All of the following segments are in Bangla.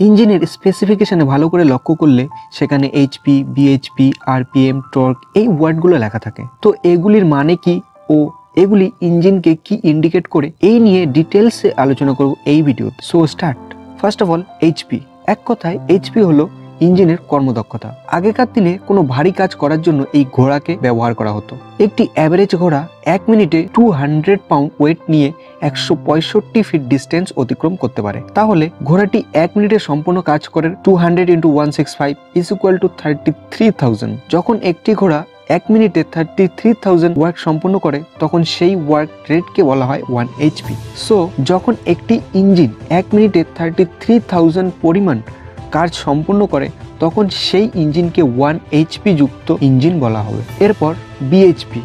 ইঞ্জিনের স্পেসিফিকেশানে ভালো করে লক্ষ্য করলে সেখানে এইচপি বিএইচপি আরপিএম টর্ক এই ওয়ার্ডগুলো লেখা থাকে। তো এগুলির মানে কি ও এগুলি ইঞ্জিনকে কি ইন্ডিকেট করে? এই নিয়ে ডিটেলসে আলোচনা করব এই ভিডিওতে so start first of all HP এক কথায় এইচপি হলো ইঞ্জিনের কর্মদক্ষতা। আগেকার দিনে কোনো ভারী কাজ করার জন্য এই ঘোড়াকে ব্যবহার করা হতো। একটি অ্যাভারেজ ঘোড়া এক মিনিটে টু হান্ড্রেড পাউন্ড ওয়েট নিয়ে একশো পঁয়ষট্টি ফিট ডিস্টেন্স অতিক্রম করতে পারে। তাহলে ঘোড়াটি এক মিনিটে সম্পূর্ণ কাজ করে two hundred into one six five is equal to thirty three thousand যখন একটি ঘোড়া এক মিনিটে থার্টি থ্রি থাউজেন্ড ওয়ার্ক সম্পূর্ণ করে, তখন সেই ওয়ার্ক রেটকে বলা হয় ওয়ান এইচপি সো যখন একটি ইঞ্জিন এক মিনিটে থার্টি থ্রি থাউজেন্ড পরিমাণ কাজ সম্পূর্ণ করে, তখন সেই ইঞ্জিনকে ওয়ান এইচপি যুক্ত ইঞ্জিন বলা হবে। এরপর বিএইচপি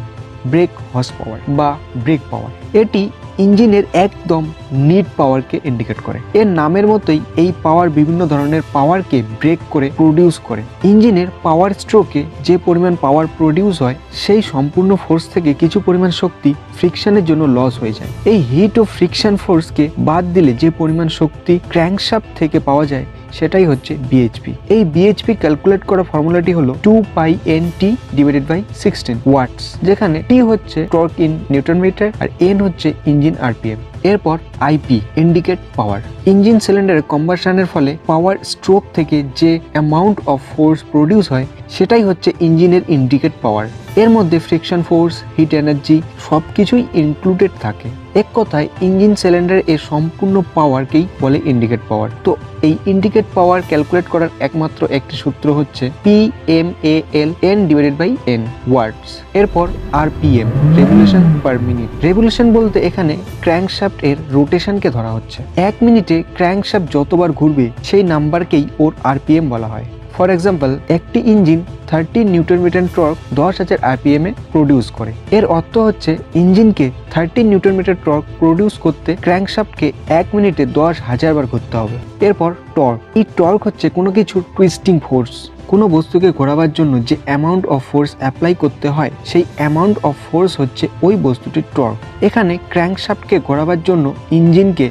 ব্রেক হর্স পাওয়ার বা ব্রেক পাওয়ার এটি ইঞ্জিনের একদম নিট পাওয়ারকে ইন্ডিকেট করে। এর নামের মতোই এই পাওয়ার বিভিন্ন ধরনের পাওয়ারকে ব্রেক করে প্রডিউস করে। ইঞ্জিনের পাওয়ার স্ট্রোকে যে পরিমাণ পাওয়ার প্রডিউস হয়, সেই সম্পূর্ণ ফোর্স থেকে কিছু পরিমাণ শক্তি ফ্রিকশনের জন্য লস হয়ে যায়। এই হিট ও ফ্রিকশন ফোর্সকে বাদ দিলে যে পরিমাণ শক্তি ক্র্যাঙ্কশাফট থেকে পাওয়া যায় সেটাই হচ্ছে বিএইচপি এই বিএইচপি ক্যালকুলেট করা ফর্মুলাটি হলো two pi N T divided by sixteen watts যেখানে টি হচ্ছে টর্ক ইন নিউটন মিটার আর এন হচ্ছে ইঞ্জিন আরপিএম এরপর আইপি ইন্ডিকেট পাওয়ার ইঞ্জিন সিলিন্ডারের কম্বাসনের ফলে পাওয়ার স্ট্রোক থেকে যে অ্যামাউন্ট অফ ফোর্স প্রডিউস হয়, সেটাই হচ্ছে ইঞ্জিনের ইন্ডিকেট পাওয়ার এর মধ্যে ফ্রিকশন ফোর্স হিট এনার্জি সব কিছুই ইনক্লুডেড থাকে। এক কথায় ইঞ্জিন সিলিন্ডার এর সম্পূর্ণ পাওয়ারকেই বলে ইন্ডিকেট পাওয়ার তো এই ইন্ডিকেট পাওয়ার ক্যালকুলেট করার একমাত্র একটি সূত্র হচ্ছে P M A L N divided by N words এরপর R P M revolution per minute revolution বলতে এখানে ক্র্যাঙ্কশাফট এর রোটেশনকে ধরা হচ্ছে। এক মিনিটে ক্র্যাঙ্কশাফট যতবার ঘুরবে, সেই নাম্বারকেই ওর আরপিএম বলা হয়। ফর এক্সাম্পল একটি engine thirty newton metre torque দশ হাজার আরপিএম এ প্রডিউস করে। এর অর্থ হচ্ছে ইঞ্জিনকে thirty newton metre torque produce করতে ক্র্যাঙ্কশাফটকে এক মিনিটে দশ হাজার বার ঘুরতে হবে। এরপর টর্ক। এই টর্ক হচ্ছে কোনো কিছুর টুইস্টিং ফোর্স কোনো বস্তুকে ঘোরাবার জন্য যে অ্যামাউন্ট অফ ফোর্স অ্যাপ্লাই করতে হয়, সেই অ্যামাউন্ট অফ ফোর্স হচ্ছে ওই বস্তুটির টর্ক। এখানে ক্র্যাঙ্কশাফটকে ঘোরাবার জন্য ইঞ্জিনকে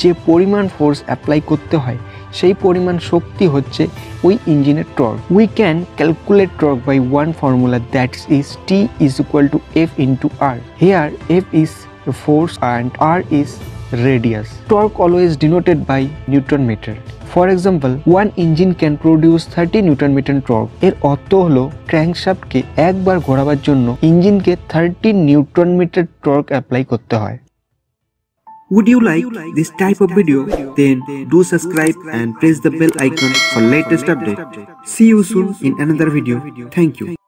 যে পরিমাণ ফোর্স অ্যাপ্লাই করতে হয় সেই পরিমাণ শক্তি হচ্ছে ওই ইঞ্জিনের torque we can calculate torque by one formula that is T is equal to F into R here F is force and R is radius. Torque always denoted by Newton meter. For example one engine can produce thirty newton metre torque এর অর্থ হলো ক্র্যাঙ্কশাফটকে একবার ঘোরাবার জন্য ইঞ্জিনকে thirty newton metre torque apply করতে হয় Would you like this type of video? Then do subscribe and press the bell icon for latest update. See you soon in another video. Thank you.